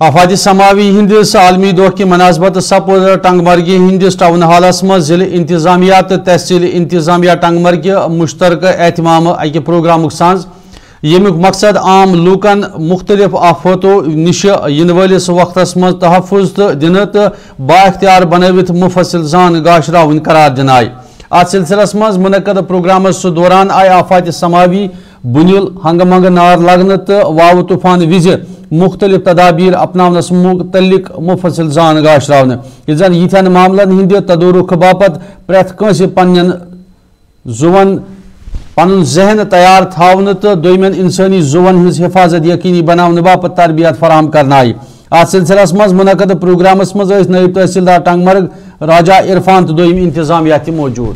آفات سماوی ہندس عالمی دہ کی مناسبت سپور ٹنگ مرگی ہندس ٹاؤن ہالس من ضلع انتظامیہ تو تحصیل انتظامیہ ٹنگ مرگی مشترکہ اہتمام اکہ پروگرام ساز یمیک مقصد عام لوکن مختلف آفاتو نش ین ولس وقتس من تحفظ تو دن تو با اختیار بنوت مفصل زان گاشراون قرار دن آئی ات سلسلس مز منعقد پروگرامس دوران آئی آفات سماوی بنیل ہنگ منگ نار لگن تو واو طوفان وز مختلف تدابیر اپناونس متعلق مفصل زان گاشراون یہ زن یتھن معاملن ہند تدورک باپت پریت کنس پنن زون پن ذہن تیار تھاون تو دویمن انسانی زون ہز حفاظت یقینی بناون باپت تربیت فراہم کرنا آئی ات سلسلس مز منعقد پروگرامس مز نائب تحصیلدار ٹنگ مرگ راجا عرفان تو دویم انتظامیہ تہ موجود۔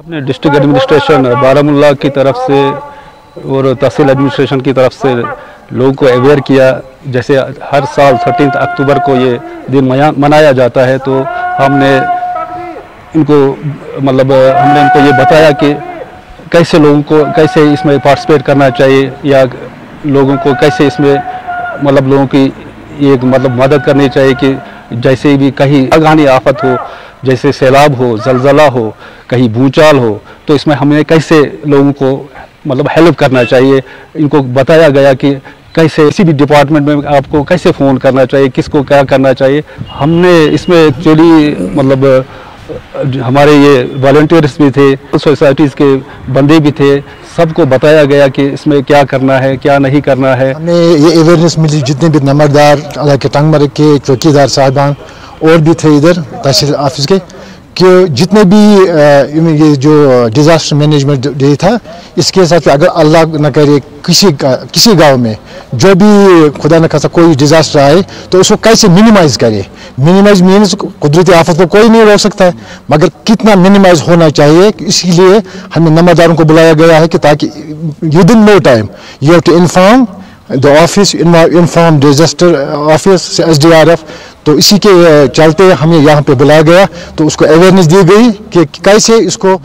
اپنے ڈسٹرکٹ ایڈمنسٹریشن بارہ کی طرف سے اور تحصیل ایڈمنسٹریشن کی طرف سے لوگوں کو اویئر کیا، جیسے ہر سال تھرٹینتھ اکتوبر کو یہ دن منایا جاتا ہے، تو ہم نے ان کو مطلب ہم نے ان کو یہ بتایا کہ کیسے لوگوں کو، کیسے اس میں پارٹیسپیٹ کرنا چاہیے یا لوگوں کو کیسے اس میں مطلب لوگوں کی یہ مطلب مدد کرنی چاہیے کہ جیسے بھی کہیں اگانی آفت ہو، جیسے سیلاب ہو، زلزلہ ہو، کہیں بھوچال ہو، تو اس میں ہمیں کیسے لوگوں کو مطلب ہیلپ کرنا چاہیے۔ ان کو بتایا گیا کہ کیسے کسی بھی ڈپارٹمنٹ میں آپ کو کیسے فون کرنا چاہیے، کس کو کیا کرنا چاہیے۔ ہم نے اس میں ایکچولی مطلب ہمارے یہ والنٹیئرس بھی تھے سوسائٹیز کے بندے بھی تھے۔ سب کو بتایا گیا کہ اس میں کیا کرنا ہے، کیا نہیں کرنا ہے۔ ہمیں یہ اویئرنیس ملی جتنے بھی نمبردار علاقے ٹنگ مرگ کے چوکی دار صاحبان اور بھی تھے ادھر تحصیل آفس کے۔ کہ جتنے بھی یعنی یہ جو ڈیزاسٹر مینجمنٹ ڈے تھا، اس کے ساتھ اگر اللہ نہ کرے کسی کسی گاؤں میں جو بھی خدا نہ خاصا کوئی ڈیزاسٹر آئے، تو اس کو کیسے منیمائز کرے؟ منیمائز مینس قدرتی آفت کو کوئی نہیں روک سکتا ہے مگر کتنا منیمائز ہونا چاہیے؟ اسی لیے ہمیں نمبرداروں کو بلایا گیا ہے کہ تاکہ within no time you have to inform the office inform disaster office S D R F تو اسی کے uh, چلتے ہمیں یہاں پہ بلایا گیا تو اس کو اویئرنیس دی گئی کہ کیسے اس کو